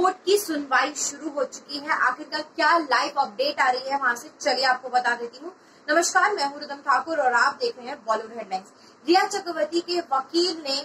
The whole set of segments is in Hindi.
कोर्ट की सुनवाई शुरू हो चुकी है। आखिरकार क्या लाइव अपडेट आ रही है वहाँ से? चलिए आपको बता देती हूँ। नमस्कार, मैं हूँ रुदम ठाकुर और आप देख रहे हैं बॉलीवुड हेडलाइंस रिया चक्रवर्ती के वकील ने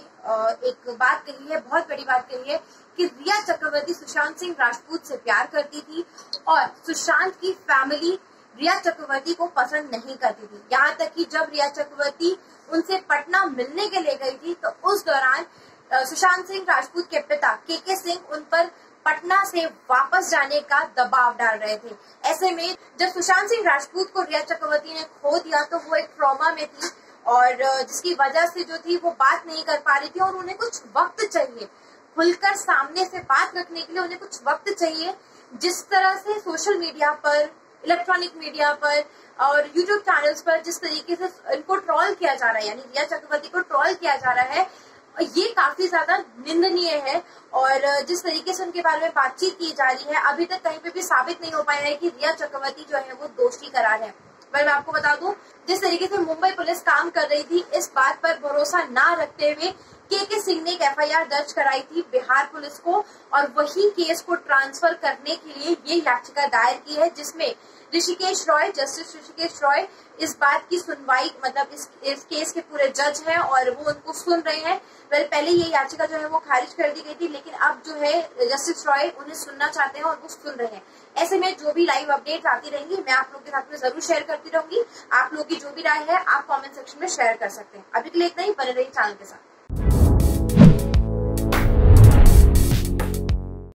एक बात कही है, बहुत बड़ी बात कही है कि रिया चक्रवर्ती सुशांत सिंह राजपूत से प्यार करती थी और सुशांत की फैमिली रिया चक्रवर्ती को पसंद नहीं करती थी। यहाँ तक कि जब रिया चक्रवर्ती उनसे पटना मिलने के लिए गई थी तो उस दौरान सुशांत सिंह राजपूत के पिता के के सिंह उन पर पटना से वापस जाने का दबाव डाल रहे थे। ऐसे में जब सुशांत सिंह राजपूत को रिया चक्रवर्ती ने खो दिया तो वो एक ट्रॉमा में थी और जिसकी वजह से जो थी वो बात नहीं कर पा रही थी और उन्हें कुछ वक्त चाहिए। खुलकर सामने से बात रखने के लिए उन्हें कुछ वक्त चाहिए, जिस तरह से सोशल मीडिया पर इलेक्ट्रॉनिक मीडिया पर और यूट्यूब चैनल्स पर जिस तरीके से इनको ट्रॉल किया जा रहा है, यानी रिया चक्रवर्ती को ट्रॉल किया जा रहा है ये काफ़ी ज़्यादा निंदनीय है और जिस तरीके से उनके बारे में बातचीत की जा रही है, अभी तक कहीं पे भी साबित नहीं हो पाया है कि रिया चक्रवर्ती जो है वो दोषी करार है। पर मैं आपको बता दूँ, जिस तरीके से मुंबई पुलिस काम कर रही थी, इस बात पर भरोसा ना रखते हुए के के सिंह ने एक एफआईआर दर्ज कराई थी बिहार पुलिस को और वही केस को ट्रांसफ़र करने के लिए ये याचिका दायर की है जिसमें ऋषिकेश रॉय जस्टिस ऋषिकेश रॉय इस बात की सुनवाई मतलब इस, इस केस के पूरे जज हैं और वो उनको सुन रहे हैं। वेल पहले ये याचिका जो है वो खारिज कर दी गई थी लेकिन अब जो है जस्टिस रॉय उन्हें सुनना चाहते हैं और वो सुन रहे हैं। ऐसे में जो भी लाइव अपडेट आती रहेंगी मैं आप लोग के साथ में ज़रूर शेयर करती रहूँगी। आप लोग की जो भी राय है आप कॉमेंट सेक्शन में शेयर कर सकते हैं। अभी के लिए इतना ही बने रही चैनल के साथ।